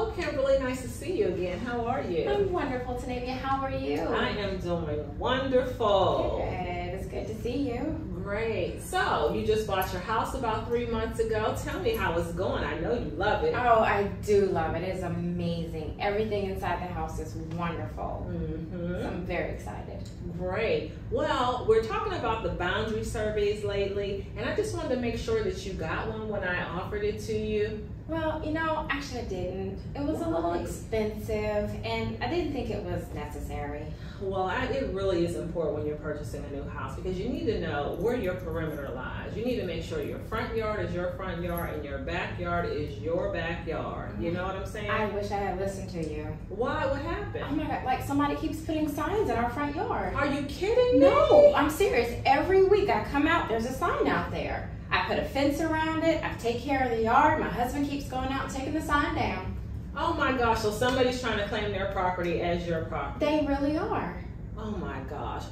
Hello, Kimberly. Nice to see you again. How are you? I'm wonderful, Tanavia. How are you? I am doing wonderful. Good. It's good to see you. Great. So, you just bought your house about three months ago. Tell me how it's going. I know you love it. Oh, I do love it. It's amazing. Everything inside the house is wonderful. Mm-hmm. So I'm very excited. Great. Well, we're talking about the boundary surveys lately, and I just wanted to make sure that you got one when I offered it to you. Well, you know, actually I didn't. It was a little expensive and I didn't think it was necessary. Well, I, it really is important when you're purchasing a new house because you need to know where your perimeter lies. You need to make sure your front yard is your front yard and your backyard is your backyard. You mm-hmm. know what I'm saying? I wish I had listened to you. Why? What happened? Oh my god, like somebody keeps putting signs in our front yard. Are you kidding me? No, I'm serious. Every week I come out, there's a sign out there. I put a fence around it. I take care of the yard. My husband keeps going out and taking the sign down. Oh my gosh, so somebody's trying to claim their property as your property. They really are. Oh my gosh.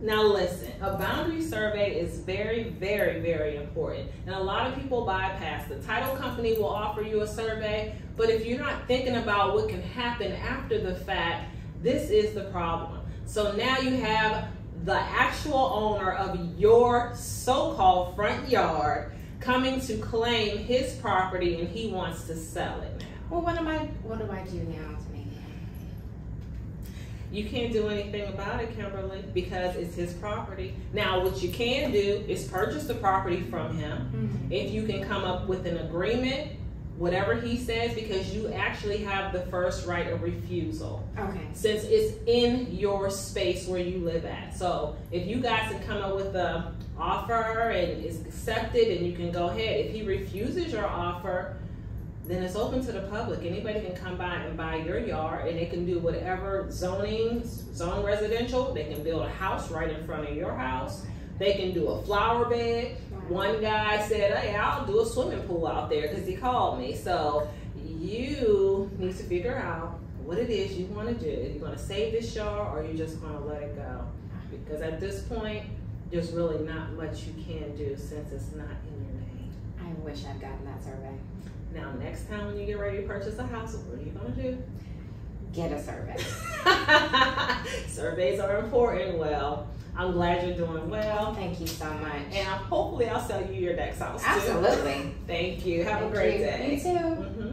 Now listen, a boundary survey is very, very, very important. And a lot of people bypass. The title company will offer you a survey, but if you're not thinking about what can happen after the fact, this is the problem. So now you have the actual owner of your so-called front yard coming to claim his property and he wants to sell it now. Well, what am I? What do I do now, You can't do anything about it, Kimberly, because it's his property. Now, what you can do is purchase the property from him. Mm-hmm. If you can come up with an agreement, whatever he says, because you actually have the first right of refusal. Okay. Since it's in your space where you live at. So if you guys can come up with a offer and it's accepted and you can go ahead. If he refuses your offer, then it's open to the public. Anybody can come by and buy your yard and they can do whatever zoning, zone residential. They can build a house right in front of your house. They can do a flower bed. One guy said, hey, I'll do a swimming pool out there because he called me. So you need to figure out what it is you want to do. If you're going to save this yard or you're just going to let it go. Because at this point, there's really not much you can do since it's not in your name. I wish I'd gotten that survey. Now, next time when you get ready to purchase a house, what are you going to do? Get a survey. Surveys are important. Well, I'm glad you're doing well. Thank you so much. And hopefully I'll sell you your next house too. Absolutely. Thank you. Have Thank a great you. day. You too. Mhm.